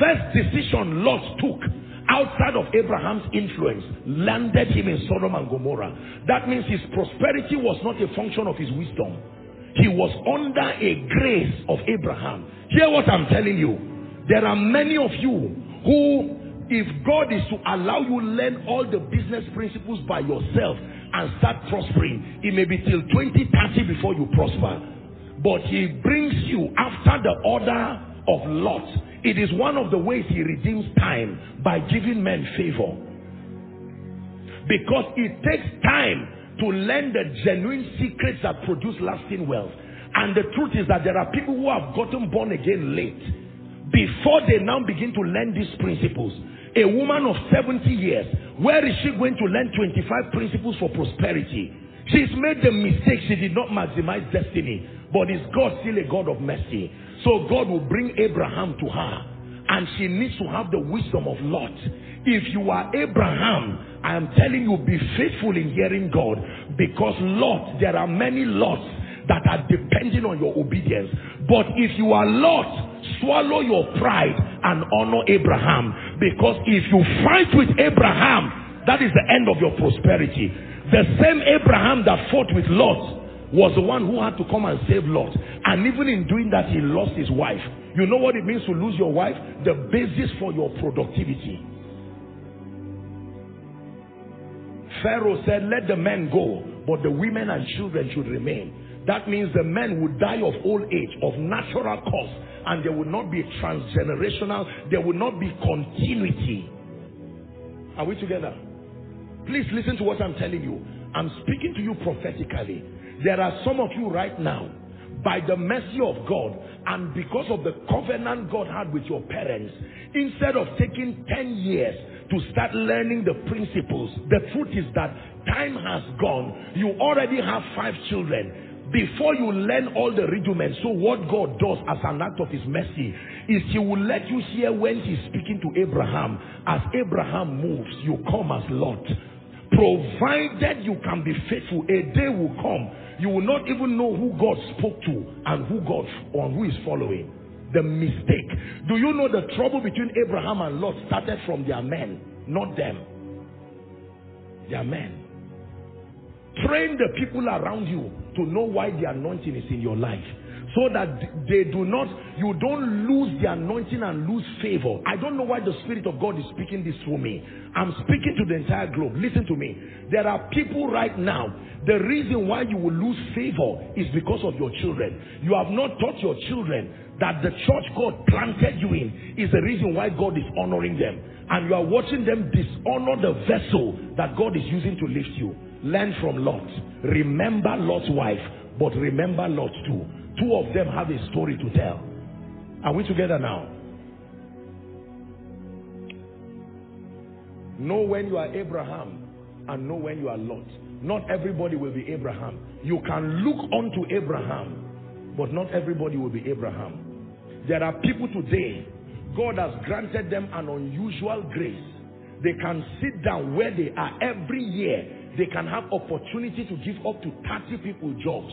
first decision Lot took outside of Abraham's influence landed him in Sodom and Gomorrah. That means his prosperity was not a function of his wisdom. He was under a grace of Abraham. Hear what I'm telling you. There are many of you who, if God is to allow you learn all the business principles by yourself and start prospering, it may be till 2030 before you prosper. But he brings you after the order of Lot. It is one of the ways he redeems time by giving men favor. Because it takes time to learn the genuine secrets that produce lasting wealth. And the truth is that there are people who have gotten born again late. Before they now begin to learn these principles. A woman of 70 years, where is she going to learn 25 principles for prosperity? She's made the mistake she did not maximize destiny. But is God still a God of mercy? So God will bring Abraham to her. And she needs to have the wisdom of Lot. If you are Abraham, I am telling you, be faithful in hearing God. Because Lot, there are many Lots that are depending on your obedience. But if you are Lot, swallow your pride and honor Abraham. Because if you fight with Abraham, that is the end of your prosperity. The same Abraham that fought with Lot was the one who had to come and save Lot. And even in doing that, he lost his wife. You know what it means to lose your wife? The basis for your productivity. Pharaoh said, let the men go, but the women and children should remain. That means the men would die of old age, of natural cause, and there would not be transgenerational, there would not be continuity. Are we together? Please listen to what I'm telling you. I'm speaking to you prophetically. There are some of you right now, by the mercy of God, and because of the covenant God had with your parents, instead of taking 10 years to start learning the principles, the truth is that time has gone. You already have five children. Before you learn all the rudiments, so what God does as an act of his mercy is he will let you hear when he's speaking to Abraham. As Abraham moves, you come as Lot. Provided you can be faithful, a day will come you will not even know who God spoke to and who God or who is following. The mistake. Do you know the trouble between Abraham and Lot started from their men, not them. Their men. Train the people around you to know why the anointing is in your life so that they do not, you don't lose the anointing and lose favor. I don't know why the Spirit of God is speaking this through me. I'm speaking to the entire globe. Listen to me. There are people right now, the reason why you will lose favor is because of your children. You have not taught your children that the church God planted you in is the reason why God is honoring them. And you are watching them dishonor the vessel that God is using to lift you. Learn from Lot. Remember Lot's wife, but remember Lot too. Two of them have a story to tell. Are we together now? Know when you are Abraham and know when you are Lot. Not everybody will be Abraham. You can look unto Abraham, but not everybody will be Abraham. There are people today, God has granted them an unusual grace. They can sit down where they are every year. They can have opportunity to give up to 30 people jobs.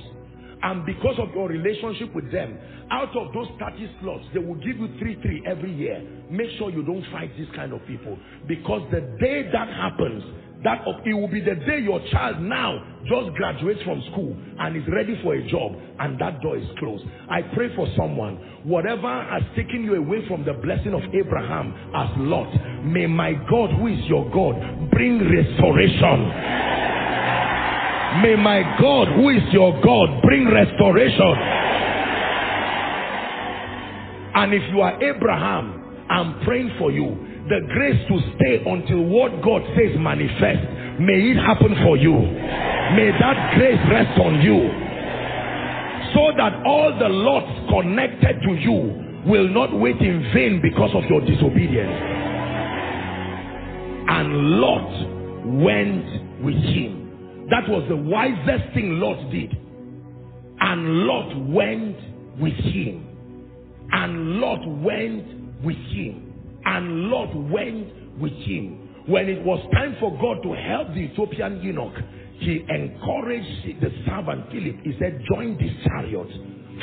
And because of your relationship with them, out of those 30 slots, they will give you 3-3 every year. Make sure you don't fight these kind of people. Because the day that happens, that of, it will be the day your child now just graduates from school and is ready for a job and that door is closed. I pray for someone, whatever has taken you away from the blessing of Abraham as Lot, may my God who is your God bring restoration. May my God, who is your God, bring restoration. And if you are Abraham, I'm praying for you. The grace to stay until what God says manifest. May it happen for you. May that grace rest on you. So that all the lots connected to you will not wait in vain because of your disobedience. And Lot went with him. That was the wisest thing Lot did. And Lot went with him. And Lot went with him. And Lot went with him. When it was time for God to help the Ethiopian eunuch, he encouraged the servant Philip. He said, join this chariot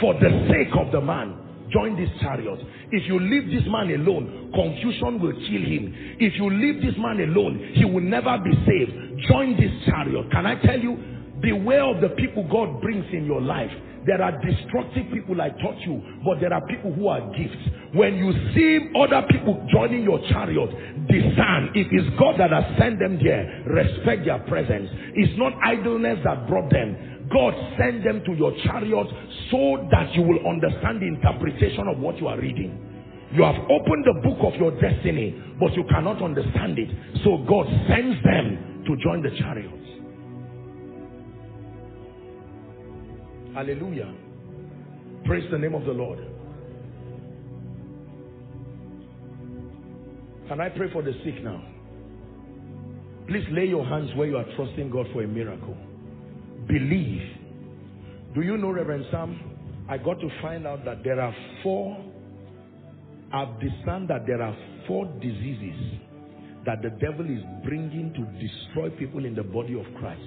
for the sake of the man. Join this chariot. If you leave this man alone, confusion will kill him. If you leave this man alone, he will never be saved. Join this chariot. Can I tell you? Beware of the people God brings in your life. There are destructive people I taught you, but there are people who are gifts. When you see other people joining your chariot, discern. If it's God that has sent them there, respect their presence. It's not idleness that brought them. God sent them to your chariot so that you will understand the interpretation of what you are reading. You have opened the book of your destiny, but you cannot understand it. So God sends them to join the chariots. Hallelujah. Praise the name of the Lord. Can I pray for the sick now? Please lay your hands where you are trusting God for a miracle. Believe. Do you know, Reverend Sam? I got to find out that there are four, I've discerned that there are four diseases that the devil is bringing to destroy people in the body of Christ.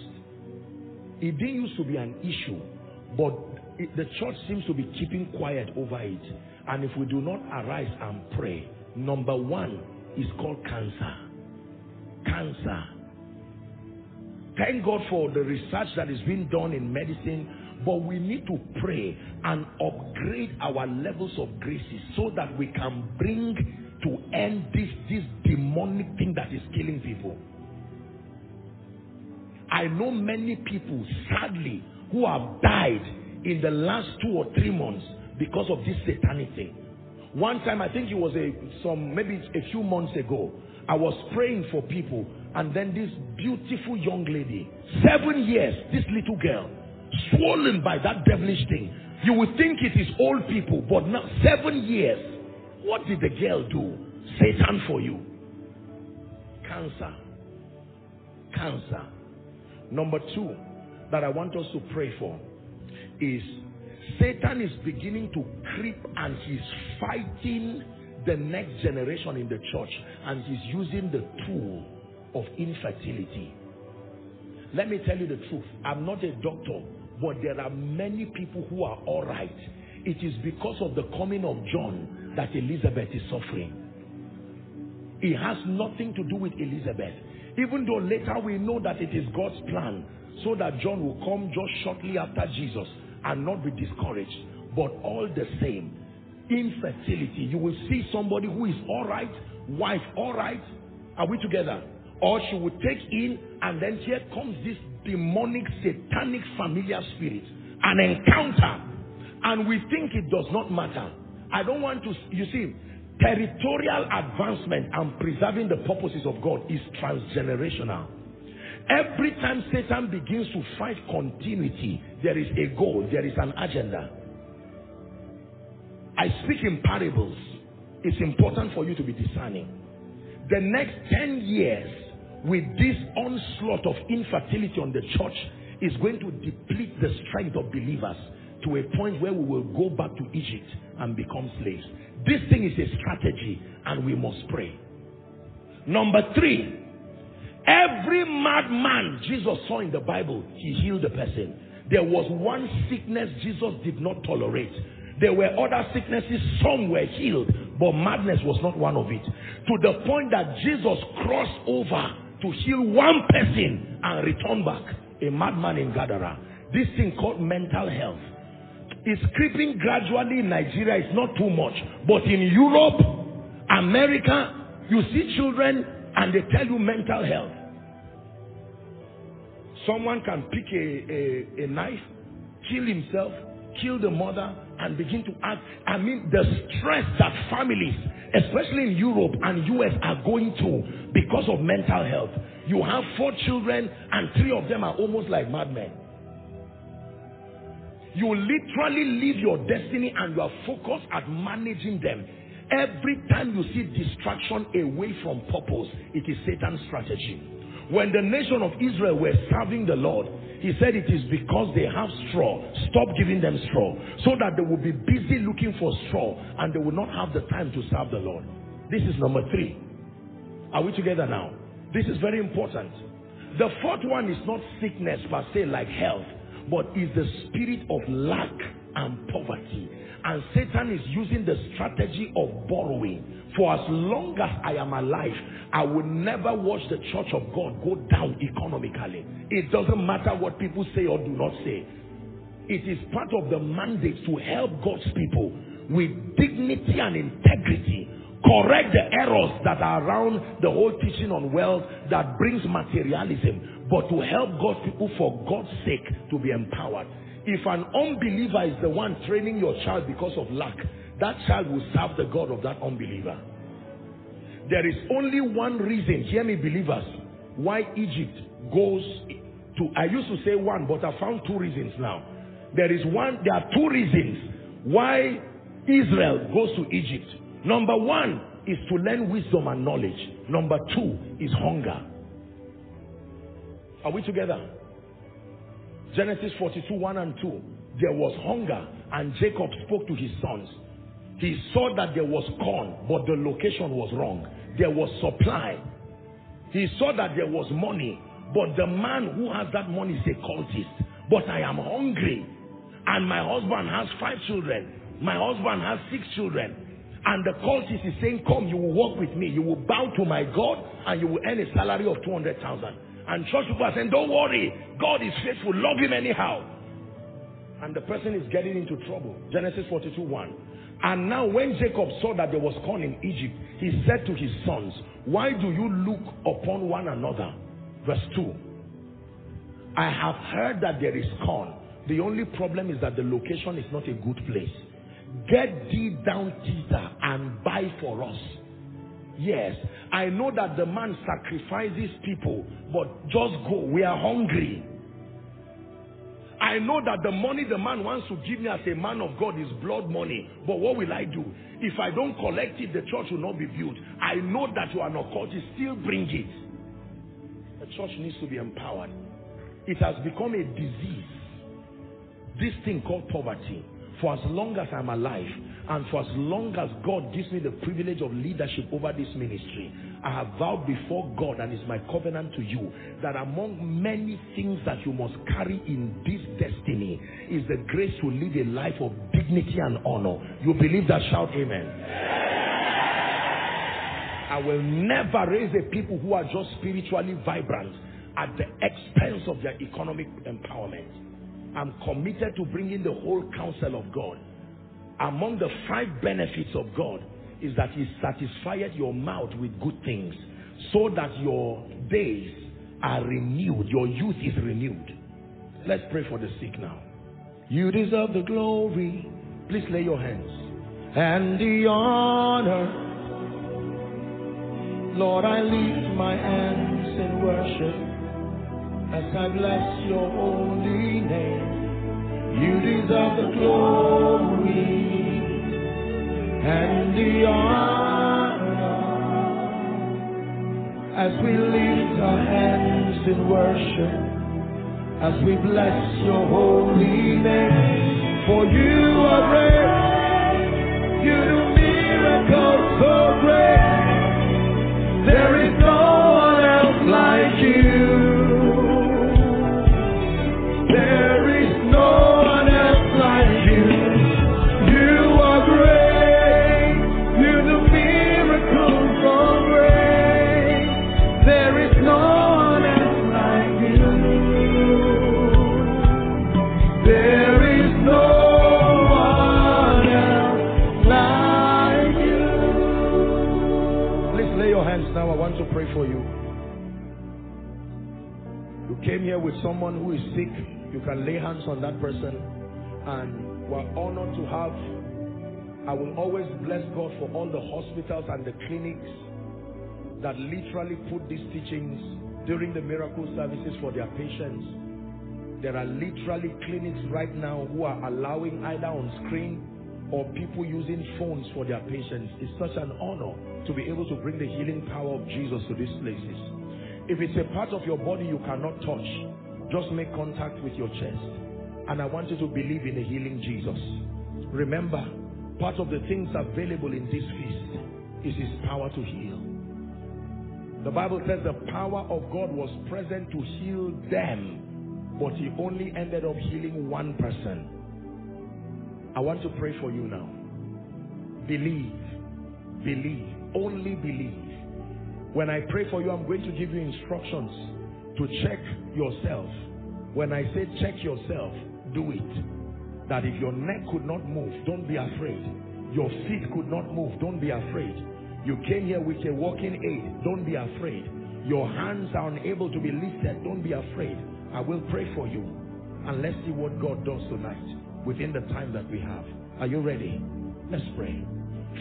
It didn't used to be an issue but it, the church seems to be keeping quiet over it. And if we do not arise and pray, number one is called cancer. Cancer. Thank God for the research that is being done in medicine, but we need to pray and upgrade our levels of graces so that we can bring to end this, this demonic thing that is killing people. I know many people, sadly, who have died in the last two or three months because of this satanic thing. One time, I think it was a some maybe a few months ago, I was praying for people, and then this beautiful young lady, seven years, this little girl, swollen by that devilish thing. You would think it is old people, but now seven years. What did the girl do? Satan for you. Cancer. Cancer. Number two, that I want us to pray for is Satan is beginning to creep and he's fighting the next generation in the church and he's using the tool of infertility. Let me tell you the truth. I'm not a doctor, but there are many people who are all right. It is because of the coming of John that Elizabeth is suffering. It has nothing to do with Elizabeth. Even though later we know that it is God's plan so that John will come just shortly after Jesus and not be discouraged. But all the same, infertility, you will see somebody who is all right, wife all right. Are we together? Or she will take in and then here comes this demonic, satanic, familiar spirit. An encounter. And we think it does not matter. I don't want to, you see, territorial advancement and preserving the purposes of God is transgenerational. Every time Satan begins to fight continuity, there is a goal, there is an agenda. I speak in parables. It's important for you to be discerning. The next 10 years, with this onslaught of infertility on the church, is going to deplete the strength of believers to a point where we will go back to Egypt and become slaves. This thing is a strategy and we must pray. Number three, Every madman Jesus saw in the Bible, he healed the person. There was one sickness Jesus did not tolerate. There were other sicknesses, some were healed, but madness was not one of it. To the point that Jesus crossed over to heal one person and return back. A madman in Gadara. This thing called mental health is creeping gradually in Nigeria. It's not too much. But in Europe, America, you see children and they tell you mental health. Someone can pick a, a, a knife, kill himself, kill the mother, and begin to act. I mean, the stress that families, especially in Europe and US, are going through because of mental health. You have four children, and three of them are almost like madmen. You literally leave your destiny and you are focused at managing them. Every time you see distraction away from purpose, it is Satan's strategy. When the nation of Israel were serving the Lord, he said it is because they have straw. Stop giving them straw. So that they will be busy looking for straw and they will not have the time to serve the Lord. This is number three. Are we together now? This is very important. The fourth one is not sickness per se like health, but is the spirit of lack and poverty. And Satan is using the strategy of borrowing. For as long as I am alive, I will never watch the church of God go down economically. It doesn't matter what people say or do not say. It is part of the mandate to help God's people with dignity and integrity correct the errors that are around the whole teaching on wealth that brings materialism, but to help God's people for God's sake to be empowered. If an unbeliever is the one training your child because of lack, that child will serve the God of that unbeliever. There is only one reason, hear me believers, why Egypt goes to, I used to say one, but I found two reasons now. There is one, there are two reasons why Israel goes to Egypt. Number one is to learn wisdom and knowledge. Number two is hunger. Are we together? Genesis 42, 1 and 2. There was hunger and Jacob spoke to his sons. He saw that there was corn, but the location was wrong. There was supply. He saw that there was money, but the man who has that money is a cultist. But I am hungry. And my husband has five children. My husband has six children. And the cultist is saying, come, you will walk with me. You will bow to my God and you will earn a salary of 200,000. And church people are saying, don't worry. God is faithful. Love him anyhow. And the person is getting into trouble. Genesis 42, 1. And now when Jacob saw that there was corn in Egypt, he said to his sons, why do you look upon one another? Verse 2. I have heard that there is corn. The only problem is that the location is not a good place. Get thee down thither and buy for us. Yes, I know that the man sacrifices people, but just go. We are hungry. I know that the money the man wants to give me as a man of God is blood money. But what will I do? If I don't collect it, the church will not be built. I know that you are not called to still bring it. The church needs to be empowered. It has become a disease. This thing called poverty for as long as I'm alive and for as long as God gives me the privilege of leadership over this ministry, I have vowed before God and it's my covenant to you that among many things that you must carry in this destiny is the grace to lead a life of dignity and honor. You believe that? Shout amen. I will never raise a people who are just spiritually vibrant at the expense of their economic empowerment. I'm committed to bringing the whole counsel of God. Among the five benefits of God is that he satisfied your mouth with good things so that your days are renewed. Your youth is renewed. Let's pray for the sick now. You deserve the glory. Please lay your hands. And the honor. Lord, I lift my hands in worship as I bless your holy name. You deserve the glory and the honor as we lift our hands in worship, as we bless your holy name. For you are great, came here with someone who is sick, you can lay hands on that person. And we're honored to have, I will always bless God for all the hospitals and the clinics that literally put these teachings during the miracle services for their patients. There are literally clinics right now who are allowing either on screen or people using phones for their patients. It's such an honor to be able to bring the healing power of Jesus to these places. If it's a part of your body you cannot touch, just make contact with your chest. And I want you to believe in a healing Jesus. Remember, part of the things available in this feast is his power to heal. The Bible says the power of God was present to heal them, but he only ended up healing one person. I want to pray for you now. Believe. Believe. Only believe. When I pray for you, I'm going to give you instructions to check yourself. When I say check yourself, do it. That if your neck could not move, don't be afraid. Your feet could not move, don't be afraid. You came here with a walking aid, don't be afraid. Your hands are unable to be lifted, don't be afraid. I will pray for you. And let's see what God does tonight within the time that we have. Are you ready? Let's pray.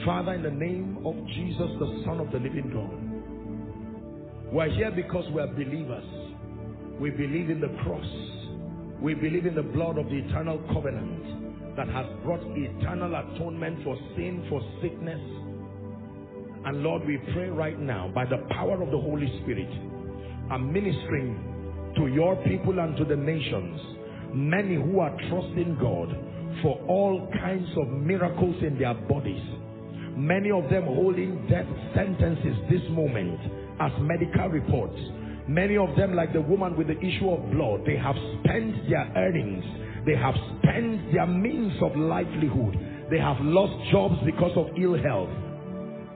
Father, in the name of Jesus, the Son of the living God, we're here because we're believers. We believe in the cross. We believe in the blood of the eternal covenant that has brought eternal atonement for sin, for sickness. And Lord, we pray right now by the power of the Holy Spirit, I'm ministering to your people and to the nations, many who are trusting God for all kinds of miracles in their bodies Many of them holding death sentences this moment as medical reports. Many of them, like the woman with the issue of blood, they have spent their earnings. They have spent their means of livelihood. They have lost jobs because of ill health.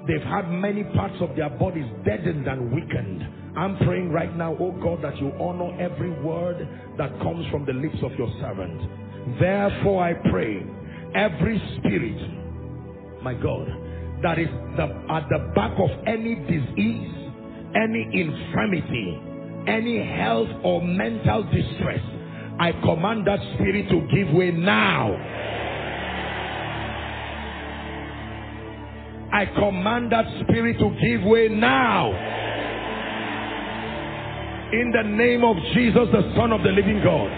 They've had many parts of their bodies deadened and weakened. I'm praying right now, oh God, that you honor every word that comes from the lips of your servant. Therefore I pray, every spirit, my God, that is the, at the back of any disease, any infirmity, any health or mental distress, I command that spirit to give way now. I command that spirit to give way now. In the name of Jesus, the Son of the living God.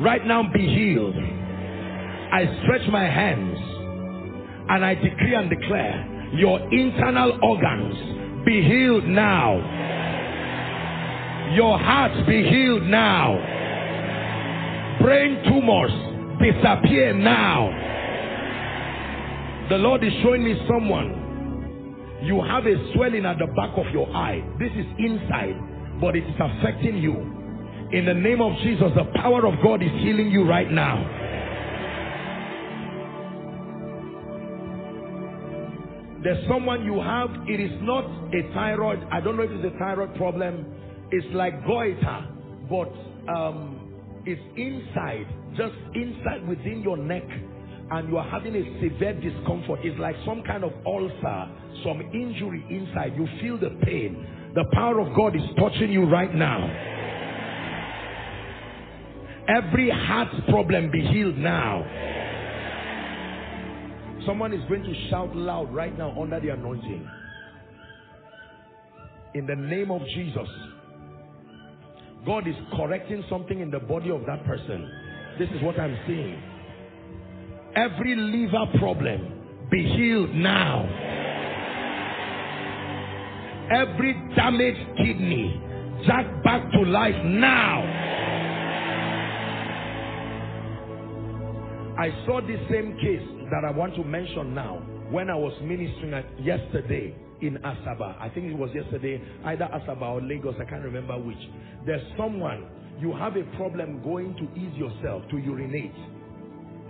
Right now, be healed. I stretch my hands and I decree and declare your internal organs be healed now. Your heart be healed now. Brain tumors disappear now. The Lord is showing me someone. You have a swelling at the back of your eye. This is inside, but it is affecting you. In the name of Jesus, the power of God is healing you right now. There's someone you have, it is not a thyroid. I don't know if it's a thyroid problem. It's like goiter, but um, it's inside, just inside within your neck. And you are having a severe discomfort. It's like some kind of ulcer, some injury inside. You feel the pain. The power of God is touching you right now. Every heart problem be healed now. Someone is going to shout loud right now under the anointing. In the name of Jesus. God is correcting something in the body of that person. This is what I'm seeing. Every liver problem be healed now. Every damaged kidney jack back to life now. I saw the same case that I want to mention now. When I was ministering yesterday in Asaba, I think it was yesterday, either Asaba or Lagos, I can't remember which. There's someone, you have a problem going to ease yourself, to urinate.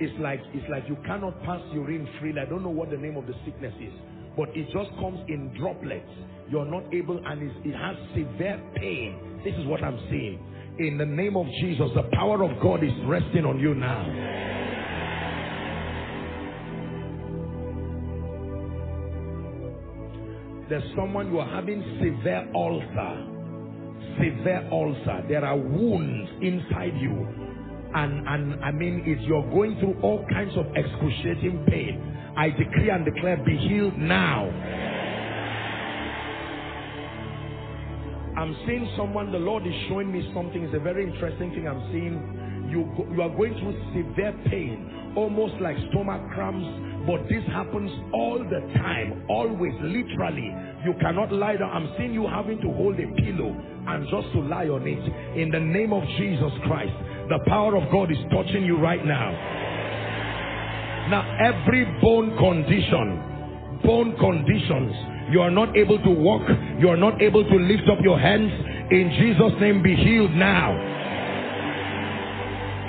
It's like, it's like you cannot pass urine freely. I don't know what the name of the sickness is, but it just comes in droplets. You're not able, and it has severe pain. This is what I'm saying. In the name of Jesus, the power of God is resting on you now. there's someone you are having severe ulcer. Severe ulcer. There are wounds inside you. And, and I mean, if you're going through all kinds of excruciating pain, I decree and declare be healed now. I'm seeing someone, the Lord is showing me something. It's a very interesting thing I'm seeing. You, you are going through severe pain, almost like stomach cramps, but this happens all the time, always, literally. You cannot lie down. I'm seeing you having to hold a pillow and just to lie on it. In the name of Jesus Christ, the power of God is touching you right now. Now, every bone condition, bone conditions, you are not able to walk, you are not able to lift up your hands. In Jesus' name, be healed now.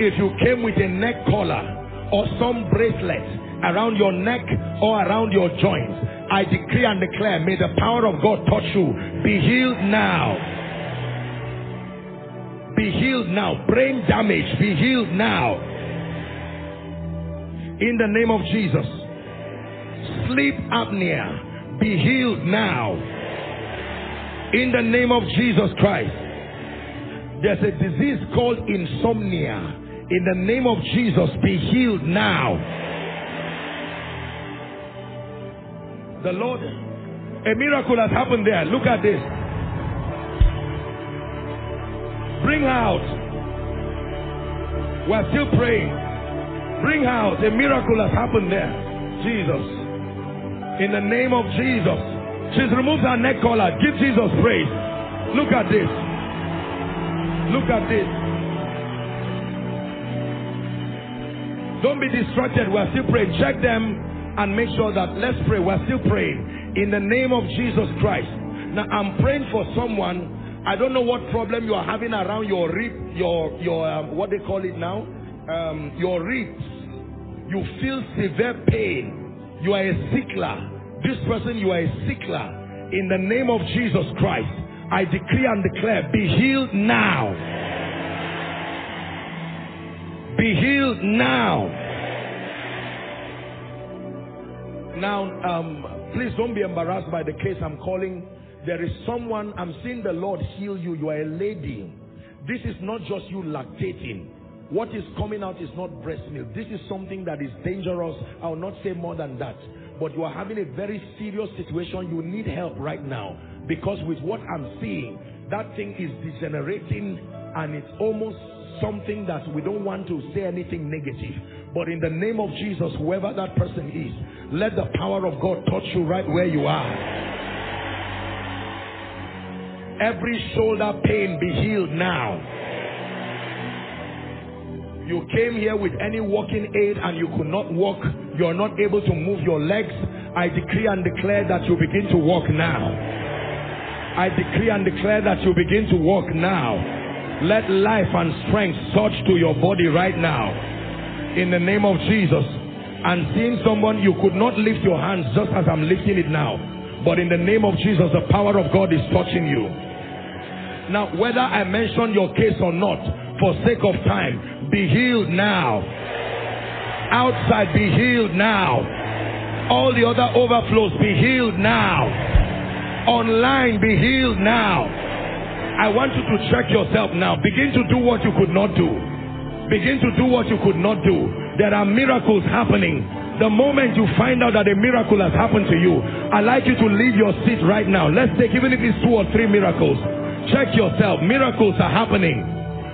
If you came with a neck collar, or some bracelet around your neck or around your joints. I decree and declare, may the power of God touch you. Be healed now. Be healed now. Brain damage, be healed now. In the name of Jesus. Sleep apnea, be healed now. In the name of Jesus Christ. There's a disease called insomnia. In the name of Jesus, be healed now. The Lord, a miracle has happened there. Look at this. Bring out. We're still praying. Bring out. A miracle has happened there. Jesus. In the name of Jesus. She's removed her neck collar. Give Jesus praise. Look at this. Look at this. Don't be distracted. We're still praying. Check them and make sure that let's pray. We're still praying in the name of Jesus Christ. Now I'm praying for someone. I don't know what problem you are having around your rib, your your um, what they call it now, um, your ribs. You feel severe pain. You are a sickler. This person, you are a sickler. In the name of Jesus Christ, I decree and declare, be healed now. Be healed now. Now, um, please don't be embarrassed by the case I'm calling. There is someone, I'm seeing the Lord heal you. You are a lady. This is not just you lactating. What is coming out is not breast milk. This is something that is dangerous. I will not say more than that. But you are having a very serious situation. You need help right now. Because with what I'm seeing, that thing is degenerating and it's almost something that we don't want to say anything negative. But in the name of Jesus, whoever that person is, let the power of God touch you right where you are. Every shoulder pain be healed now. You came here with any walking aid and you could not walk. You're not able to move your legs. I decree and declare that you begin to walk now. I decree and declare that you begin to walk now. Let life and strength surge to your body right now. In the name of Jesus. And seeing someone, you could not lift your hands just as I'm lifting it now. But in the name of Jesus, the power of God is touching you. Now, whether I mention your case or not, for sake of time, be healed now. Outside, be healed now. All the other overflows, be healed now. Online, be healed now. I want you to check yourself now. Begin to do what you could not do. Begin to do what you could not do. There are miracles happening. The moment you find out that a miracle has happened to you, I'd like you to leave your seat right now. Let's take, even if it's two or three miracles, check yourself. Miracles are happening.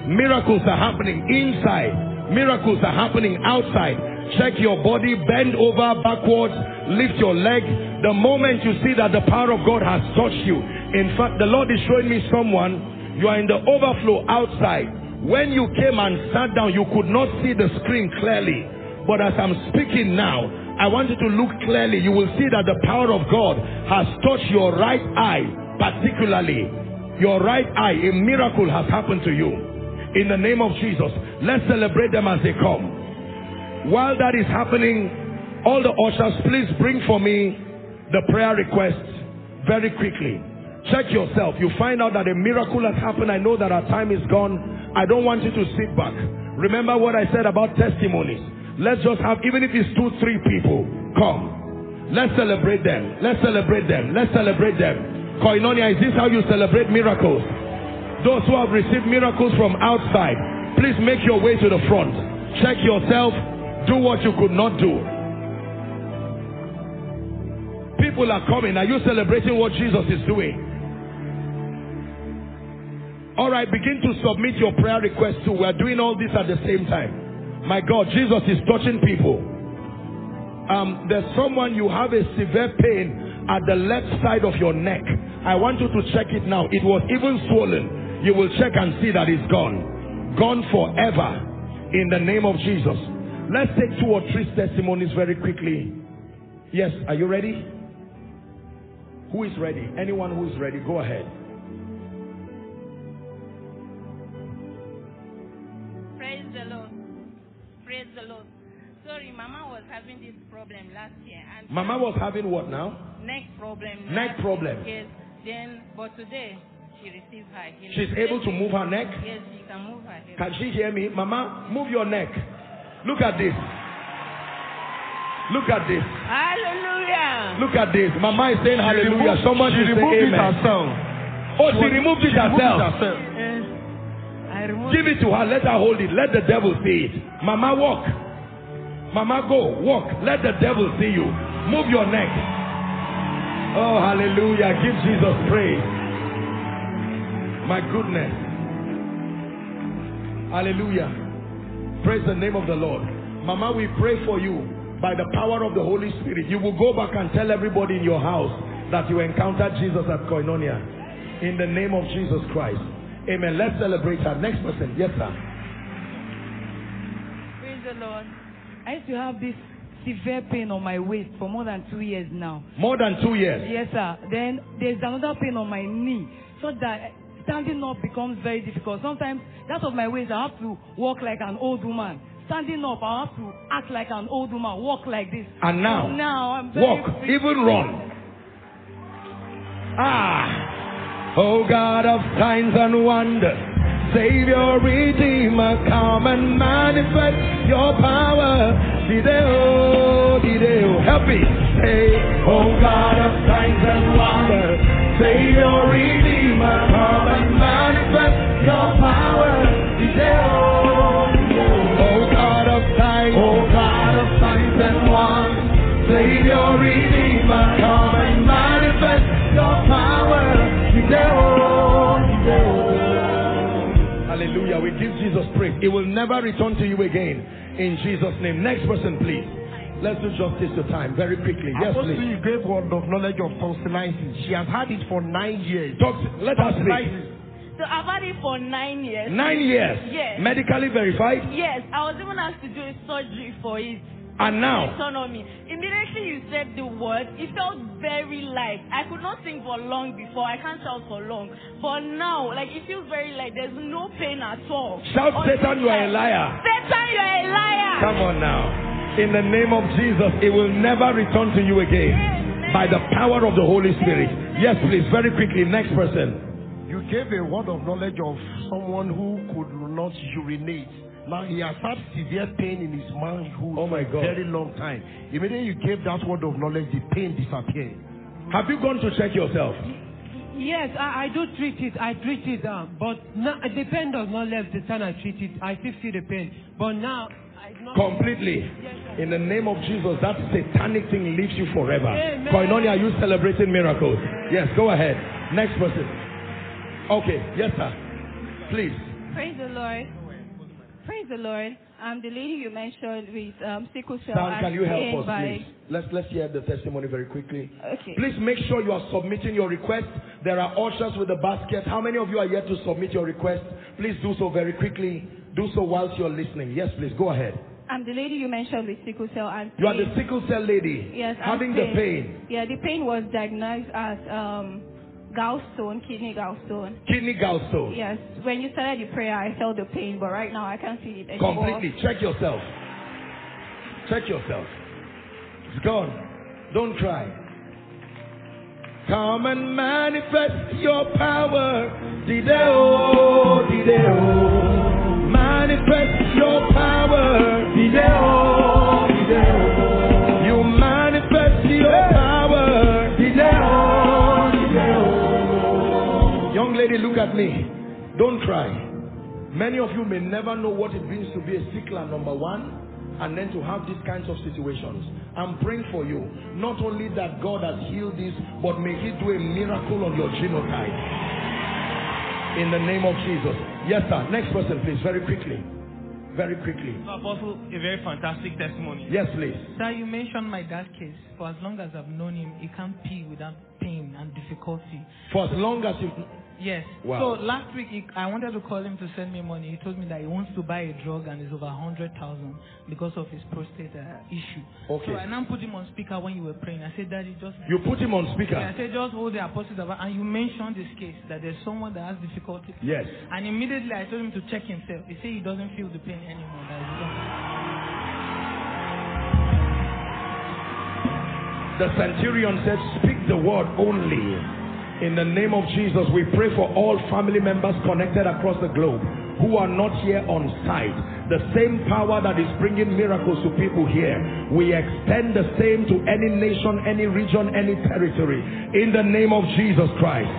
Miracles are happening inside. Miracles are happening outside. Check your body, bend over backwards, lift your leg. The moment you see that the power of God has touched you. In fact, the Lord is showing me someone, you are in the overflow outside. When you came and sat down, you could not see the screen clearly. But as I'm speaking now, I want you to look clearly. You will see that the power of God has touched your right eye, particularly. Your right eye, a miracle has happened to you. In the name of Jesus, let's celebrate them as they come. While that is happening, all the ushers, please bring for me the prayer requests very quickly. Check yourself. You find out that a miracle has happened. I know that our time is gone. I don't want you to sit back. Remember what I said about testimonies. Let's just have, even if it's two, three people, come. Let's celebrate them. Let's celebrate them. Let's celebrate them. Koinonia, is this how you celebrate miracles? Those who have received miracles from outside, please make your way to the front. Check yourself. Do what you could not do. People are coming. Are you celebrating what Jesus is doing? All right, begin to submit your prayer requests too. We're doing all this at the same time. My God, Jesus is touching people. Um, there's someone you have a severe pain at the left side of your neck. I want you to check it now. It was even swollen. You will check and see that it's gone. Gone forever. In the name of Jesus. Let's take two or three testimonies very quickly. Yes, are you ready? Who is ready? Anyone who is ready, go ahead. Praise the Lord. Praise the Lord. Sorry, Mama was having this problem last year. And Mama was having what now? neck problem. Neck problem. Yes. Then, but today she received her healing. She's able to move her neck. Yes, she can move her head. Can she hear me? Mama, move your neck. Look at this. Look at this. Hallelujah. Look at this. Mama is saying hallelujah. Someone she should say removed it amen. herself. Oh, she removed it She removed it herself. herself. Yes. I removed Give it to her. Let her hold it. Let the devil see it. Mama, walk. Mama, go. Walk. Let the devil see you. Move your neck. Oh, hallelujah. Give Jesus praise. My goodness. Hallelujah. Praise the name of the Lord. Mama, we pray for you by the power of the Holy Spirit. You will go back and tell everybody in your house that you encountered Jesus at Koinonia. In the name of Jesus Christ. Amen. Let's celebrate her. Next person. Yes, sir. Praise the Lord. I used to have this severe pain on my waist for more than two years now. More than two years. Yes, sir. Then there's another pain on my knee, so that standing up becomes very difficult. Sometimes that's of my waist, I have to walk like an old woman. Standing up, I have to act like an old woman, walk like this. And now, now I'm walk, free. even run. Ah, oh God of signs and wonders, Savior, Redeemer, come and manifest your power. Dideo, dideo, help me. Say, oh God of signs and wonders, Savior, Redeemer, come and manifest your power. Dideo. Oh of oh God of and Savior, Redeemer, come and manifest your power. Dideo. Hallelujah. We give Jesus praise. It will never return to you again. In Jesus' name. Next person, please. Let's do justice to time very quickly. Yes, Apostle, please. you gave word of knowledge of tonsillitis. She has had it for nine years. Talk, let us speak. Tonsillitis. So I've had it for nine years. Nine years. Yes. Medically verified. Yes, I was even asked to do a surgery for it. And now, Turn on me. Immediately you said the word, it felt very light. I could not sing for long before. I can't shout for long. But now, like it feels very light. There's no pain at all. shout On Satan, you are a liar. Satan, you're a liar. Come on now. In the name of Jesus, it will never return to you again. By the power of the Holy Spirit. Yes, please. Very quickly. Next person. You gave a word of knowledge of someone who could not urinate. Now he has had severe pain in his manhood Oh my for God. a very long time. Immediately you gave that word of knowledge, the pain disappeared. Have you gone to check yourself? Yes, I, I do treat it. I treat it, uh, but now, the pain does not left the time I treat it. I still feel the pain, but now I not. Completely. In the name of Jesus, that satanic thing leaves you forever. Amen. Koinonia, are you celebrating miracles? Yes, go ahead. Next person. Okay, yes, sir. Please. Praise the Lord. Praise the Lord. I'm the lady you mentioned with um, sickle cell. Sam, can you help us, by- please? Let's let's hear the testimony very quickly. Okay. Please make sure you are submitting your request. There are ushers with the basket. How many of you are yet to submit your request? Please do so very quickly. Do so whilst you're listening. Yes, please go ahead. I'm the lady you mentioned with sickle cell and You are the sickle cell lady. Yes, having the pain, Yeah, the pain was diagnosed as um, gallstone, kidney gallstone. kidney gallstone. Yes, when you started the prayer, I felt the pain, but right now I can't feel it anymore. Completely. Check yourself. Check yourself. It's gone. Don't cry. Come and manifest your power. Dideo, dideo. Manifest your power. Dideo. You manifest your power. Young lady, look at me. Don't cry. Many of you may never know what it means to be a sickler, number one, and then to have these kinds of situations. I'm praying for you. Not only that God has healed this, but may He do a miracle on your genotype. In the name of Jesus. Yes, sir. Next person, please, very quickly. Very quickly. Apostle, a very fantastic testimony. Yes, please. Sir, you mentioned my dad case. For as long as I've known him, he can't pee without pain and difficulty. For as long as you. Yes. Wow. So last week, he, I wanted to call him to send me money. He told me that he wants to buy a drug and it's over 100,000 because of his prostate uh, issue. Okay. So I now put him on speaker when you were praying. I said, Daddy, just. You put him on Yeah, I said, just hold the apostles about. And you mentioned this case that there's someone that has difficulty. Yes. And immediately I told him to check himself. He said he doesn't feel the pain anymore. That is done. The centurion said, Speak the word only. In the name of Jesus, we pray for all family members connected across the globe who are not here on site. The same power that is bringing miracles to people here, we extend the same to any nation, any region, any territory. In the name of Jesus Christ.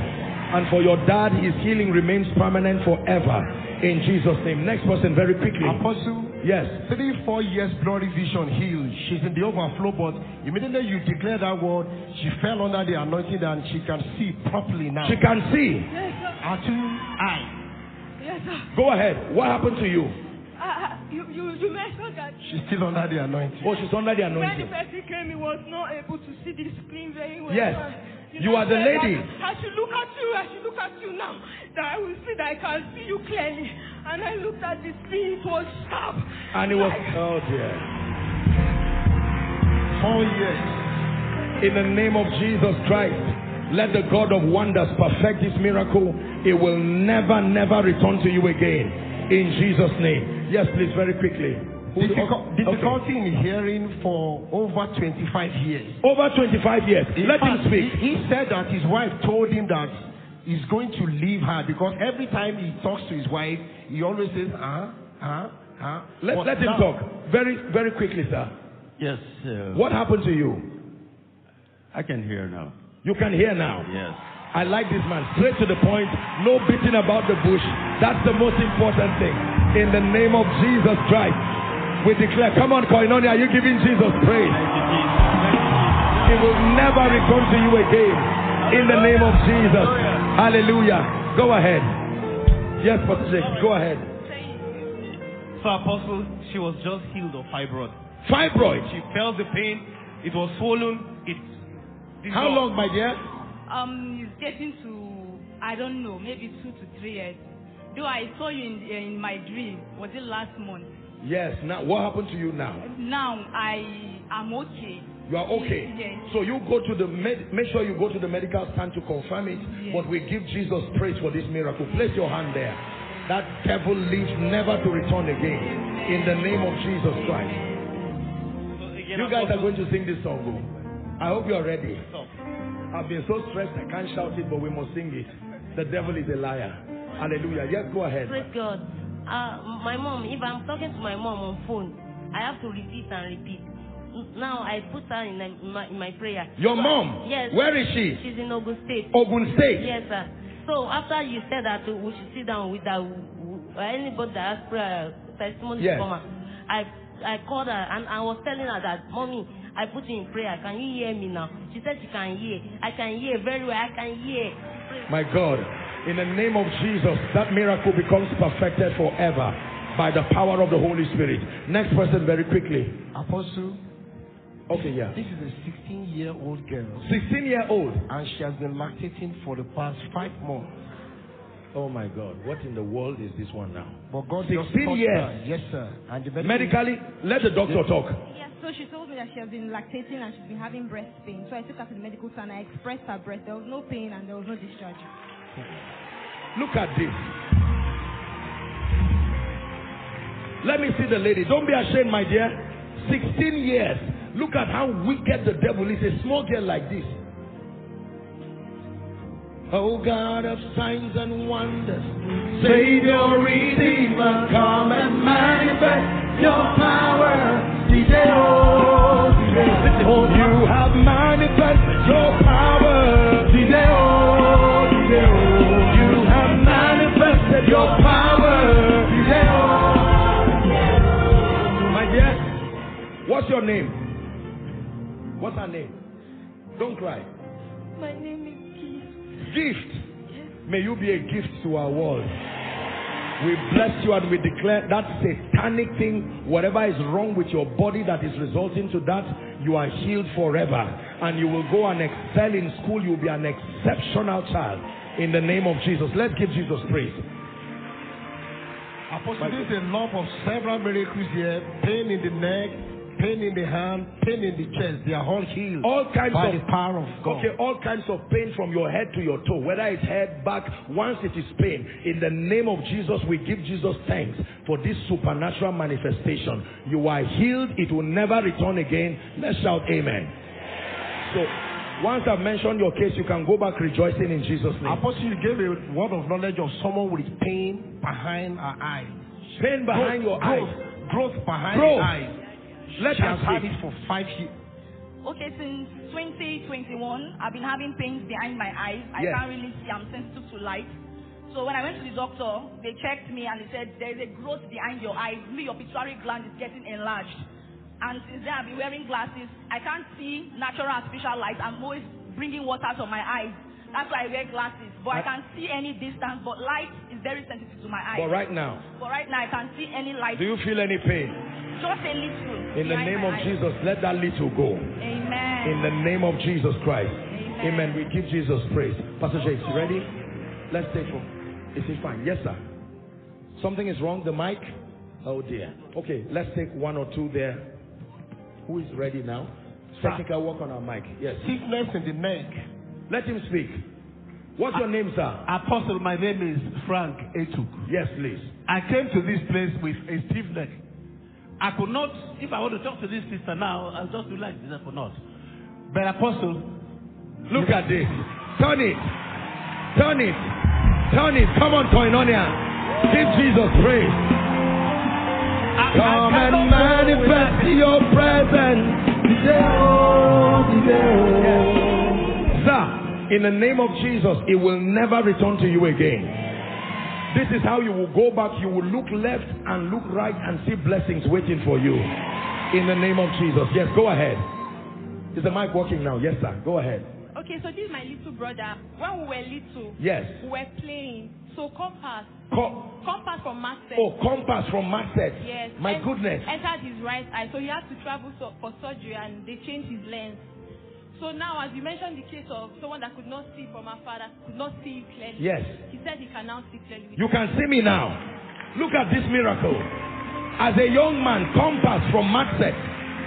And for your dad, his healing remains permanent forever. In Jesus' name. Next person, very quickly. Apostle, Yes. three, four years blurry vision healed. She's in the overflow, but immediately you declare that word, she fell under the anointing and she can see properly now. She can see. Yes, sir. Her two eyes. Yes, sir. Go ahead. What happened to you? Uh, uh, you, you, you mentioned that She's still under the anointing. Oh, she's under the when the anointing. person came, he was not able to see the screen very well. Yes. You are the lady. I should look at you. I should look at you now. That I will see that I can see you clearly. And I looked at the screen. It was sharp. And it was, Like- oh dear. Oh, Four years. In the name of Jesus Christ, let the God of wonders perfect this miracle. It will never, never return to you again. In Jesus' name. Yes, please, very quickly. Who- Difficult, okay. difficulty in hearing for over 25 years. Over 25 years. In Let him speak. He, he said that his wife told him that he's going to leave her because every time he talks to his wife, he always says, ah, ah, ah. Let, But let him now- talk. Very, very quickly, sir. Yes, uh, What happened to you? I can hear now. You can hear now. Yes. I like this man. Straight to the point. No beating about the bush. That's the most important thing. In the name of Jesus Christ, we declare, come on, Koinonia, are you giving Jesus praise? Thank you, Jesus. Thank you, Jesus. It will never return to you again. In the name of Jesus. Hallelujah. Go ahead. Yes, Pastor Jake, go ahead. So Apostle, she was just healed of fibroid. Fibroid. She felt the pain. It was swollen. It. How long, my dear? Um, it's getting to, I don't know, maybe two to three years. Though I saw you in, in my dream, was it last month? Yes. Now, what happened to you now? Now I am okay. You are okay. Yes. So you go to the med- make sure you go to the medical stand to confirm it. Yes. But we give Jesus praise for this miracle. Place your hand there. That devil lives never to return again. In the name of Jesus Christ. So again, You guys are going to sing this song. oh. I hope you are ready. I've been so stressed I can't shout it, but we must sing it. The devil is a liar. Hallelujah. Yes, go ahead. Praise God. Uh, my mom, if I'm talking to my mom on phone, I have to repeat and repeat. Now I put her in, my- in my, prayer. Your So- mom? Yes. Where is she? She's in Ogun State. Ogun State. Yes, sir. So after you said that we should sit down with uh, anybody that has prayer testimony Yes. come, out, I I called her and I was telling her that, mommy, I put you in prayer. Can you hear me now? She said she can hear. I can hear very well. I can hear. My God, in the name of Jesus, that miracle becomes perfected forever by the power of the Holy Spirit. Next person, very quickly. Apostle, Okay, yeah. this is a 16 year old girl 16 year old. and she has been lactating for the past five months. Oh my God, what in the world is this one now? But God 16 years. Yes, sir. And the medical- Medically, let the doctor talk. Yes, so she told me that she has been lactating and she's been having breast pain. So I took her to the medical center and I expressed her breast. There was no pain and there was no discharge. Look at this. Let me see the lady. Don't be ashamed, my dear. 16 years. Look at how wicked the devil is. A small girl like this. Oh God of signs and wonders, Savior, Redeemer, come and manifest your power. Today, oh, you have manifested your power. Today, your power. Oh. My dear, what's your name? What's her name? Don't cry. My name is Gift. Gift. Yes. May you be a gift to our world. We bless you and we declare that satanic thing, whatever is wrong with your body that is resulting to that, you are healed forever. And you will go and excel in school. You will be an exceptional child in the name of Jesus. Let's give Jesus praise. Apostle, this is a lump of several miracles here. Pain in the neck, pain in the hand, pain in the chest. They are all healed All kinds by of the power of God. Okay, all kinds of pain from your head to your toe, whether it's head, back, once it is pain. In the name of Jesus, we give Jesus thanks for this supernatural manifestation. You are healed, it will never return again. Let's shout amen. So, once I've mentioned your case, you can go back rejoicing in Jesus' name. Apostle, you gave a word of knowledge of someone with pain behind her eyes. Pain behind your growth, eyes. Growth behind Growth. eyes. Let she her has had it for five years. Okay, since 2021, I've been having pains behind my eyes. I Yes. can't really see. I'm sensitive to light. So when I went to the doctor, they checked me and they said there's a growth behind your eyes. Maybe your pituitary gland is getting enlarged. And since then, I've been wearing glasses. I can't see natural artificial light. I'm always bringing water to my eyes. That's why I wear glasses. But I can't see any distance. But light is very sensitive to my eyes. But right now, But right now, I can't see any light. do you feel any pain? Just a little. In the name of eyes. Jesus, let that little go. Amen. In the name of Jesus Christ. Amen. Amen. We give Jesus praise. Pastor Jakes, you ready? Let's take one. Is it fine? Yes, sir. Something is wrong. The mic? Oh dear. Okay, let's take one or two there. Who is ready now? Technical work on our mic. Yes. Stiffness in the neck. Let him speak. What's your name, sir? Apostle, my name is Frank Etuk. Yes, please. I came to this place with a stiff neck. I could not, if I want to talk to this sister now, I'll just do like this, I could not. But Apostle, Look at this. Turn it. Turn it. Turn it. Come on, Koinonia. Give Jesus praise. Come and manifest your presence. Sir, in the name of Jesus, it will never return to you again. This is how you will go back. You will look left and look right and see blessings waiting for you. In the name of Jesus. Yes, go ahead. Is the mic working now? Yes, sir. Go ahead. Okay, so this is my little brother. When we were little, Yes. we were playing. So compass, Co- compass from Maxet. oh, compass from Maxet. Yes. My en- goodness. Entered his right eye, so he had to travel so, for surgery, and they changed his lens. So now, as you mentioned the case of someone that could not see from afar, that could not see clearly. Yes. He said he can now see clearly. You can see me now. Look at this miracle. As a young man, compass from Maxet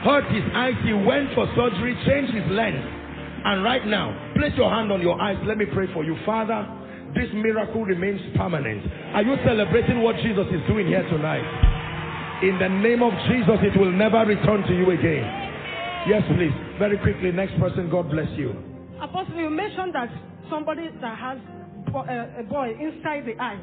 hurt his eyes. He went for surgery, changed his lens. And right now, place your hand on your eyes. Let me pray for you. Father, this miracle remains permanent. Are you celebrating what Jesus is doing here tonight? In the name of Jesus, it will never return to you again. Yes, please. Very quickly, next person. God bless you. Apostle, you mentioned that somebody that has uh, a boy inside the eye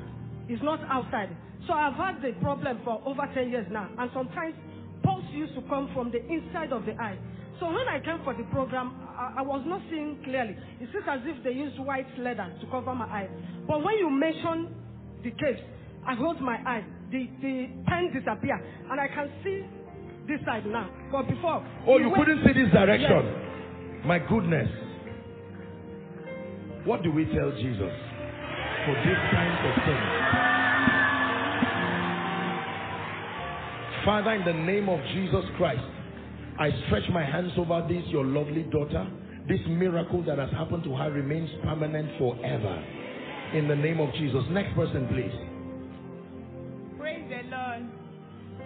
is not outside. So I've had the problem for over 10 years now. And sometimes pulse used to come from the inside of the eye. So when I came for the program, I, I was not seeing clearly. It seems as if they used white leather to cover my eyes. But when you mention the case, I hold my eyes. The, the pen disappear. And I can see this side now. But before. Oh, you way- couldn't see this direction. Yes. My goodness. What do we tell Jesus for this kind of thing? Father, in the name of Jesus Christ, I stretch my hands over this, your lovely daughter. This miracle that has happened to her remains permanent forever. In the name of Jesus. Next person, please. Praise the Lord.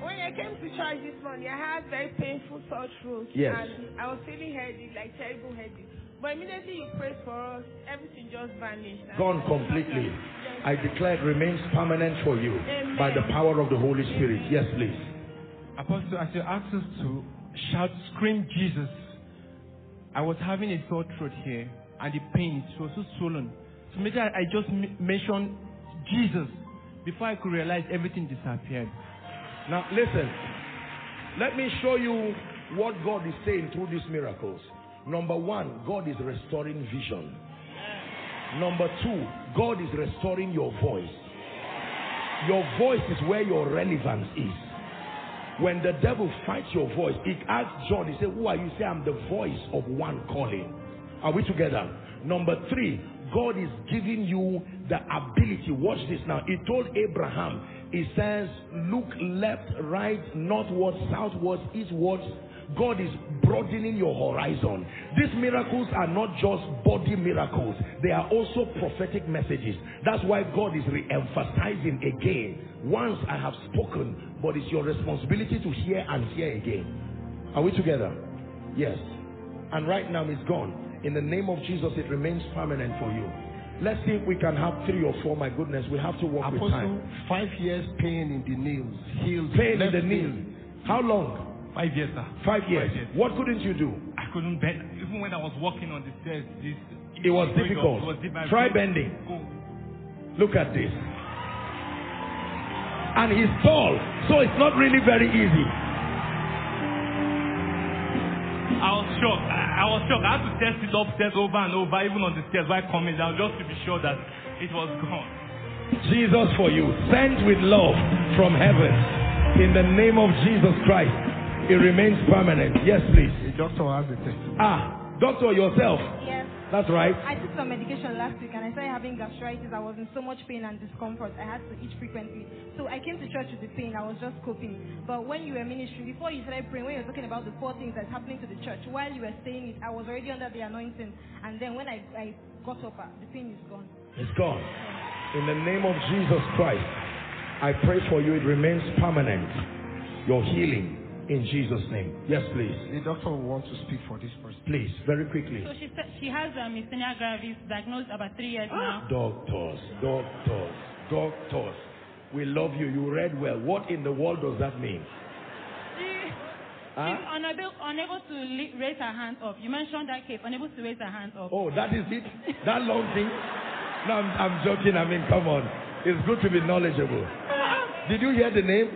When I came to church this morning, I had very painful sore throat. Yes. And I was feeling headache, like terrible headache. But immediately you prayed for us, everything just vanished. And Gone I- completely. I declare it remains permanent for you by the power of the Holy Spirit. Yes, please. Apostle, as you asked us to shout, scream Jesus, I was having a sore throat here and the pain, it was so swollen. So maybe I, I just m- mentioned Jesus before I could realize everything disappeared. Now, listen. Let me show you what God is saying through these miracles. Number one, God is restoring vision. Number two, God is restoring your voice. Your voice is where your relevance is. When the devil fights your voice, he asks John, he said, Who are you? Say, I'm the voice of one calling. Are we together? Number three, God is giving you the ability. Watch this now. He told Abraham, He says, Look left, right, northward, southward, eastward. God is broadening your horizon. These miracles are not just body miracles, they are also prophetic messages. That's why God is re emphasizing again. Once I have spoken, but it's your responsibility to hear and hear again. Are we together? Yes. And right now it's gone. In the name of Jesus, it remains permanent for you. Let's see if we can have three or four. My goodness, we have to work with time. five years pain in the nails, healed. Pain in the knee. How long? Five years, sir. Five years. Five years. What couldn't you do? I couldn't bend. Even when I was walking on the stairs, this It was difficult. It was difficult. Try bending. Go. Look at this. And he's tall, so it's not really very easy. I was shocked. I, I was shocked. I had to test it upstairs over and over, even on the stairs while coming down, just to be sure that it was gone. Jesus for you, sent with love from heaven. In the name of Jesus Christ, it remains permanent. Yes, please. The doctor has the testimony. Ah, doctor yourself. Yes. That's right. I took some medication last week and I started having gastritis. I was in so much pain and discomfort. I had to eat frequently. So I came to church with the pain. I was just coping. But when you were ministering, before you started praying, when you were talking about the four things that's happening to the church, while you were saying it, I was already under the anointing. And then when I, I got up, uh, the pain is gone. It's gone. In the name of Jesus Christ, I pray for you. It remains permanent. Your healing in Jesus' name. Yes, please. The doctor wants to speak for this person. Please, very quickly. So she said she has um, myasthenia gravis, diagnosed about three years ah! now. Doctors, doctors, doctors. We love you. You read well. What in the world does that mean? She, Huh? she's ah? unable, unable to li- raise her hands up. You mentioned that case, unable to raise her hands up. Oh, that is it? That long thing? No, I'm, I'm joking. I mean, come on. It's good to be knowledgeable. Ah! Did you hear the name?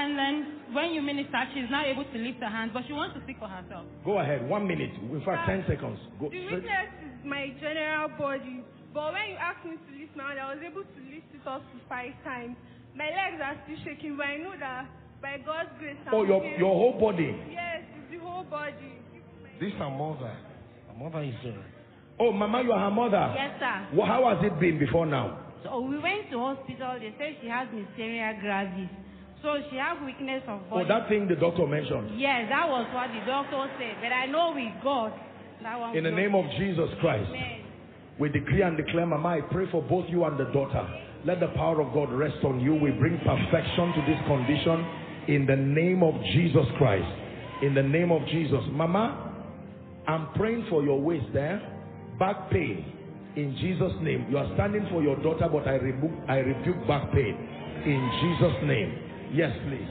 And then when you minister, she's now able to lift her hands, but she wants to speak for herself. Go ahead. One minute. In fact, ten seconds. Go. The straight- weakness is my general body. But when you ask me to lift my hand, I was able to lift it up to five times. My legs are still shaking, but I know that by God's grace, I'm Oh, your okay. your whole body. Yes, it's the whole body. This is her mother. Her mother is there. Oh, Mama, you are her mother. Yes, sir. Well, how has it been before now? So we went to hospital. They said she has myasthenia gravis. So she has weakness of Oh, body. that thing the doctor mentioned. Yes, that was what the doctor said. But I know with God, that one. In the name of Jesus Christ, Amen. we decree and declare, Mama, I pray for both you and the daughter. Let the power of God rest on you. We bring perfection to this condition in the name of Jesus Christ. In the name of Jesus. Mama, I'm praying for your waist there. Back pain. In Jesus' name. You are standing for your daughter, but I rebuke, I rebuke back pain. In Jesus' name. Yes, please.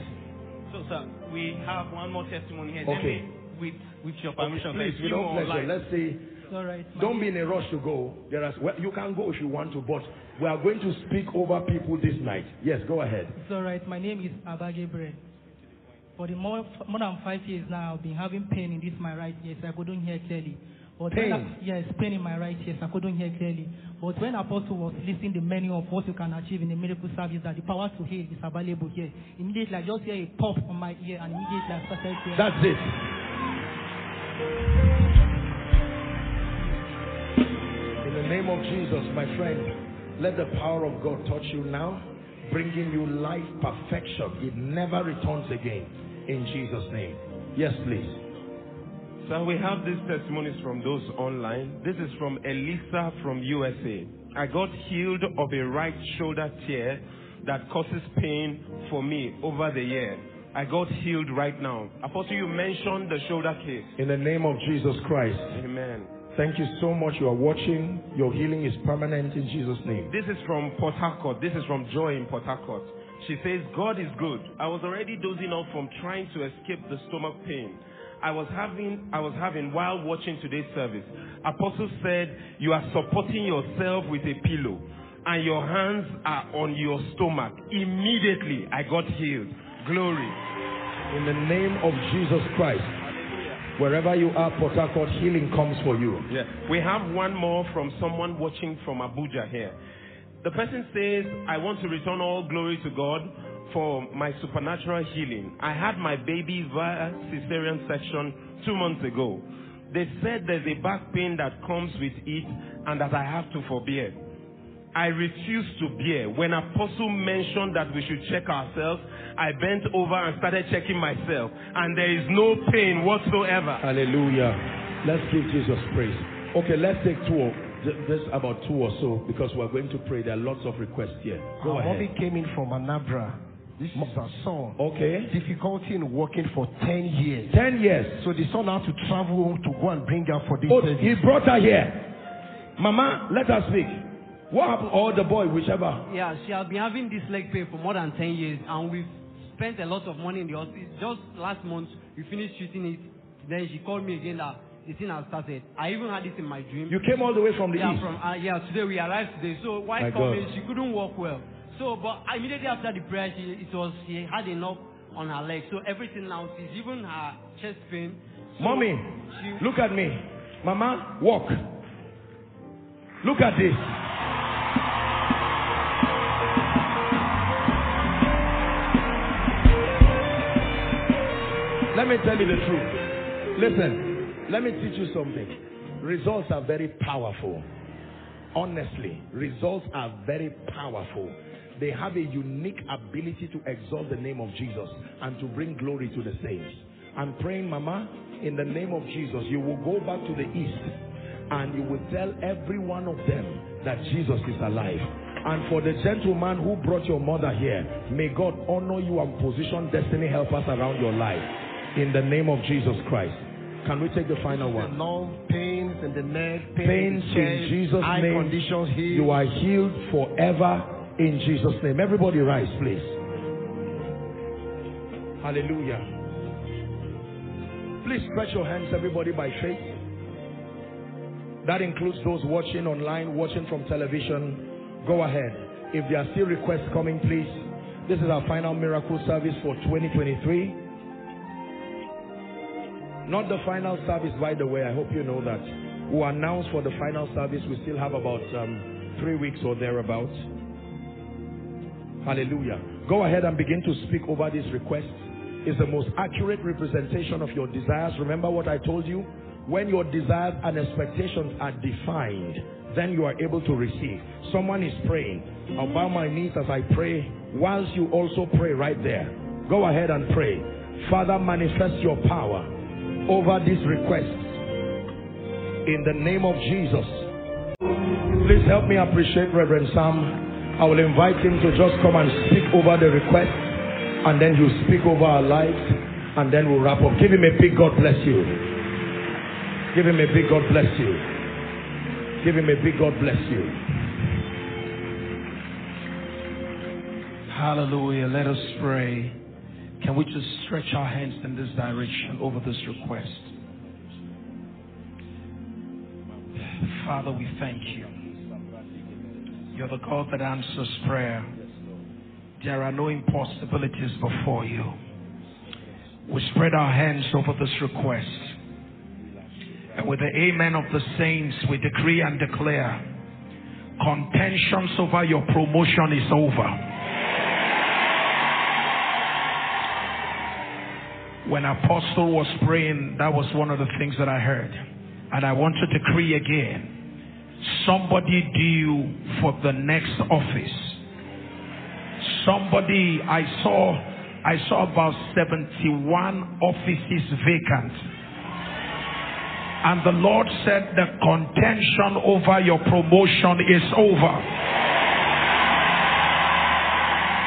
So, sir, we have one more testimony here. Okay. me, with, with your permission, Please, let's don't pleasure. lives. Let's see. It's all right. Don't be in a rush to go. There are, well, you can go if you want to, but we are going to speak over people this night. Yes, go ahead. It's all right. My name is Abba Gabriel. For the more, more than five years now, I've been having pain in this my right ear, so I couldn't hear clearly. But when I, Pain? yes, pain in my right so I couldn't hear clearly. But when Apostle was listing the menu of what you can achieve in a miracle service, that the power to heal is available here. Immediately, I just hear a pop on my ear, and immediately I started hearing. That's it. In the name of Jesus, my friend, let the power of God touch you now, bringing you life perfection. It never returns again. In Jesus' name. Yes, please. So we have these testimonies from those online. This is from Elisa from USA. I got healed of a right shoulder tear that causes pain for me over the year. I got healed right now. Apostle, you mentioned the shoulder case. In the name of Jesus Christ. Amen. Thank you so much. You are watching. Your healing is permanent in Jesus' name. This is from Port Harcourt. This is from Joy in Port Harcourt. She says, God is good. I was already dozing off from trying to escape the stomach pain. I was having, I was having while watching today's service. Apostle said, you are supporting yourself with a pillow and your hands are on your stomach. Immediately, I got healed. Glory. In the name of Jesus Christ. Wherever you are, Port Harcourt, healing comes for you. Yeah. We have one more from someone watching from Abuja here. The person says, I want to return all glory to God for my supernatural healing. I had my baby via cesarean section two months ago. They said there's a back pain that comes with it and that I have to forbear. I refused to bear. When Apostle mentioned that we should check ourselves, I bent over and started checking myself, and there is no pain whatsoever. Hallelujah. Let's give Jesus praise. Okay, let's take two or ju- just about two or so because we're going to pray. There are lots of requests here. Go Our ahead. mommy came in from Anambra. This is her son. Okay. Difficulty in working for 10 years. 10 years. So the son had to travel home to go and bring her for this Oh, service. he brought her here. Mama, let us speak. What happened? Or the boy, whichever. Yeah, she has been having this leg pain for more than 10 years, and we've spent a lot of money in the hospital. Just last month, we finished treating it Then she called me again that the thing has started. I even had this in my dream. You came all the way from the yeah, east? From, uh, yeah, today we arrived today. So why My coming, she couldn't walk well. So, but immediately after the prayer, she, it was she had enough on her leg. So everything now, she's even her chest pain. So Mommy, she- look at me. Mama, walk. Look at this. Let me tell you the truth. Listen, let me teach you something. Results are very powerful. Honestly, results are very powerful. They have a unique ability to exalt the name of Jesus and to bring glory to the saints. I'm praying, Mama, in the name of Jesus, you will go back to the east and you will tell every one of them that Jesus is alive. And for the gentleman who brought your mother here, may God honor you and position destiny helpers around your life. In the name of Jesus Christ. Can we take the final one? Long pains in the neck, pain pains in the chest, in Jesus' name. You are healed forever in Jesus' name. Everybody rise, please. Hallelujah. Please stretch your hands, everybody, by faith. That includes those watching online, watching from television. Go ahead. If there are still requests coming, please. This is our final miracle service for 2023. Not the final service, by the way. I hope you know that. We'll announce for the final service. We still have about um, three weeks or thereabouts. Hallelujah. Go ahead and begin to speak over these requests. It's the most accurate representation of your desires. Remember what I told you? When your desires and expectations are defined, then you are able to receive. Someone is praying. I'll bow my knees as I pray, whilst you also pray right there. Go ahead and pray. Father, manifest your power over these requests. In the name of Jesus. Please help me appreciate Reverend Sam. I will invite him to just come and speak over the request and then he'll speak over our lives and then we'll wrap up. Give him a big God bless you. Give him a big God bless you. Give him a big God bless you. Hallelujah. Let us pray. Can we just stretch our hands in this direction over this request? Father, we thank you. You're the God that answers prayer. There are no impossibilities before you. We spread our hands over this request. And with the amen of the saints, we decree and declare contentions over your promotion is over. When Apostle was praying, that was one of the things that I heard. And I want to decree again somebody due for the next office. Somebody, I saw, I saw about 71 offices vacant. And the Lord said the contention over your promotion is over.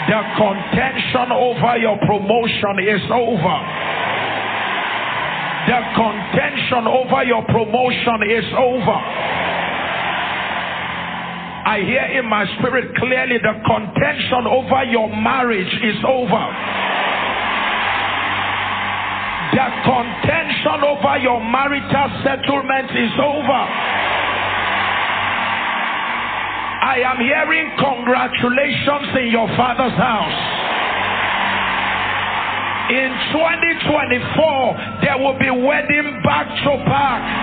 The contention over your promotion is over. The contention over your promotion is over. I hear in my spirit clearly the contention over your marriage is over. The contention over your marital settlement is over. I am hearing congratulations in your father's house. In 2024, there will be wedding back to back.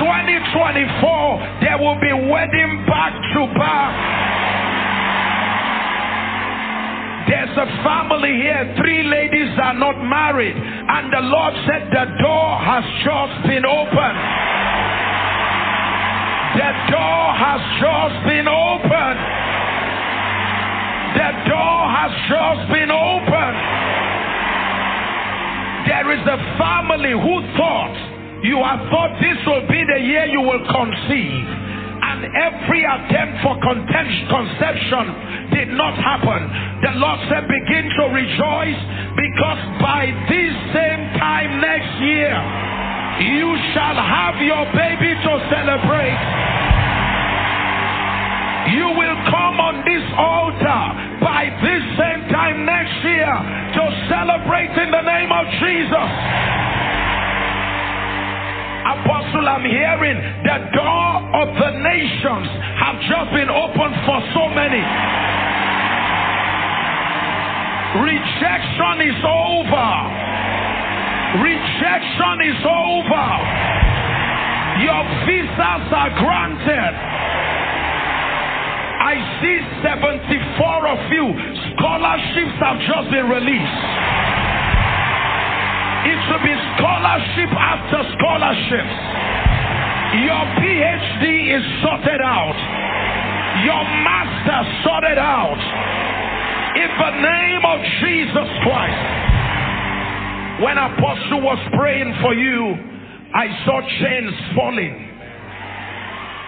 In 2024, there will be wedding back to back. There's a family here, three ladies are not married, and the Lord said the door has just been opened. The door has just been opened. The door has just been opened. There is a family who thought you have thought this will be the year you will conceive. And every attempt for conception did not happen. The Lord said, begin to rejoice because by this same time next year, you shall have your baby to celebrate. You will come on this altar by this same time next year to celebrate in the name of Jesus. Apostle, I'm hearing the door of the nations have just been opened for so many. Rejection is over. Rejection is over. Your visas are granted. I see 74 of you. Scholarships have just been released. It should be scholarship after scholarship. Your PhD is sorted out. Your master sorted out. In the name of Jesus Christ. When Apostle was praying for you, I saw chains falling.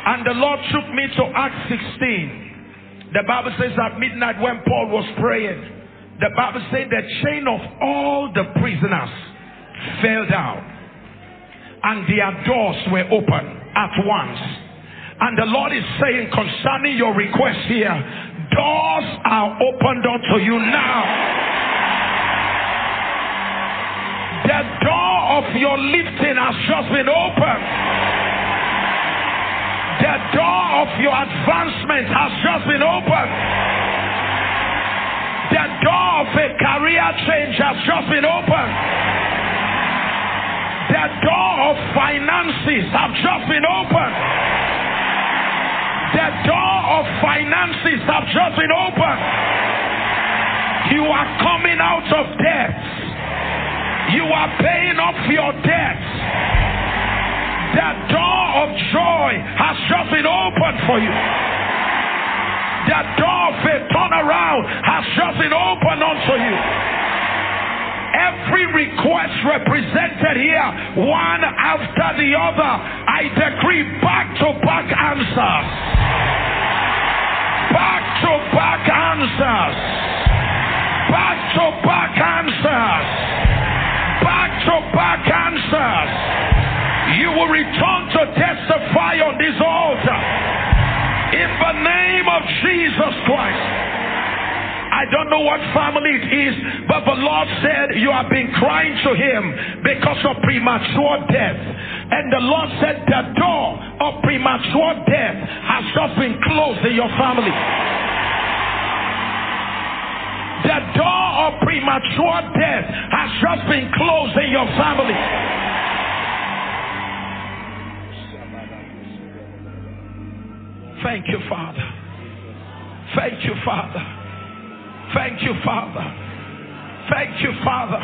And the Lord took me to Acts 16. The Bible says at midnight when Paul was praying, the Bible said the chain of all the prisoners fell down and their doors were open at once. And the Lord is saying concerning your request here, doors are opened unto you now. The door of your lifting has just been opened. The door of your advancement has just been opened. The door of a career change has just been opened. The door of finances have just been opened. The door of finances have just been opened. You are coming out of debt. You are paying off your debts. The door of joy has just been opened for you. The door of a turnaround has just been opened unto you. Every request represented here, one after the other, I decree back to back answers. Back to back answers. Back to back answers. Back to back answers. You will return to testify on this altar. In the name of Jesus Christ. I don't know what family it is, but the Lord said you have been crying to Him because of premature death. And the Lord said the door of premature death has just been closed in your family. The door of premature death has just been closed in your family. Thank you, Father. Thank you, Father. Thank you, Father. Thank you, Father.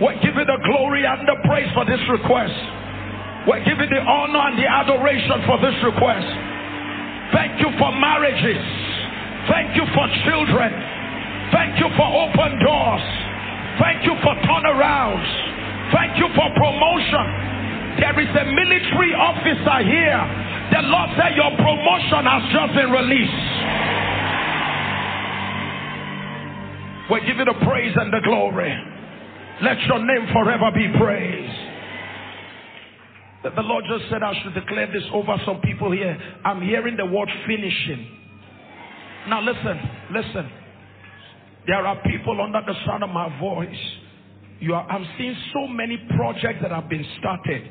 We give you the glory and the praise for this request. We give you the honor and the adoration for this request. Thank you for marriages. Thank you for children. Thank you for open doors. Thank you for turnarounds. Thank you for promotion. There is a military officer here the Lord said, Your promotion has just been released. We give you the praise and the glory. Let your name forever be praised. That The Lord just said I should declare this over some people here. I'm hearing the word finishing. Now listen, listen. There are people under the sound of my voice. You are, I'm seeing so many projects that have been started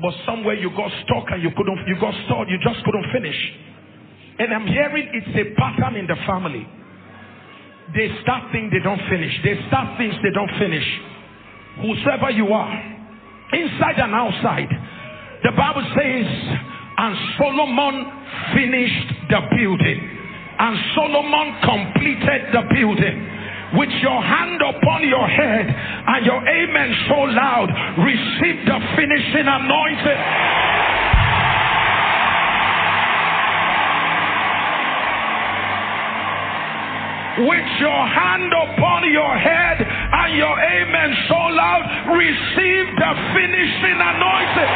but somewhere you got stuck and you couldn't, you got stalled, you just couldn't finish. And I'm hearing it's a pattern in the family. They start things, they don't finish. They start things, they don't finish. Whosoever you are, inside and outside, the Bible says, and Solomon finished the building. And Solomon completed the building with your hand upon your head and your amen so loud, receive the finishing anointing. With your hand upon your head and your amen so loud, receive the finishing anointing.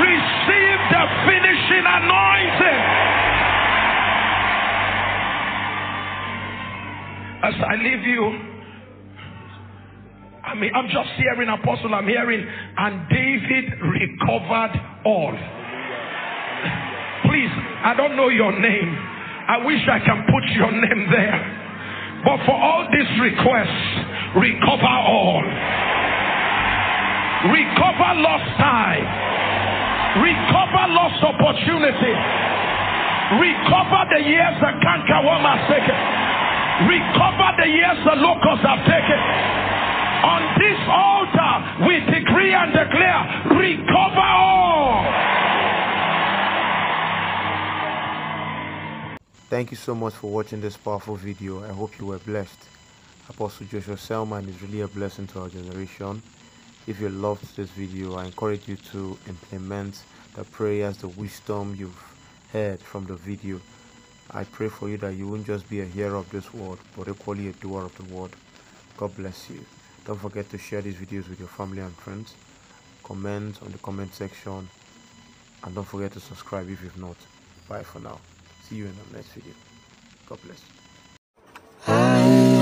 Receive the finishing anointing. As I leave you, I mean, I'm just hearing apostle, I'm hearing, and David recovered all. Please I don't know your name. I wish I can put your name there. But for all these requests, recover all. Recover lost time. Recover lost opportunity. Recover the years the cankerworm has taken. Recover the years the locusts have taken. On this altar, we decree and declare, recover all. Thank you so much for watching this powerful video. I hope you were blessed. Apostle Joshua Selman is really a blessing to our generation. If you loved this video, I encourage you to implement the prayers, the wisdom you've heard from the video. I pray for you that you won't just be a hearer of this word, but equally a doer of the word. God bless you. Don't forget to share these videos with your family and friends. Comment on the comment section. And don't forget to subscribe if you've not. Bye for now. See you in the next video. God bless.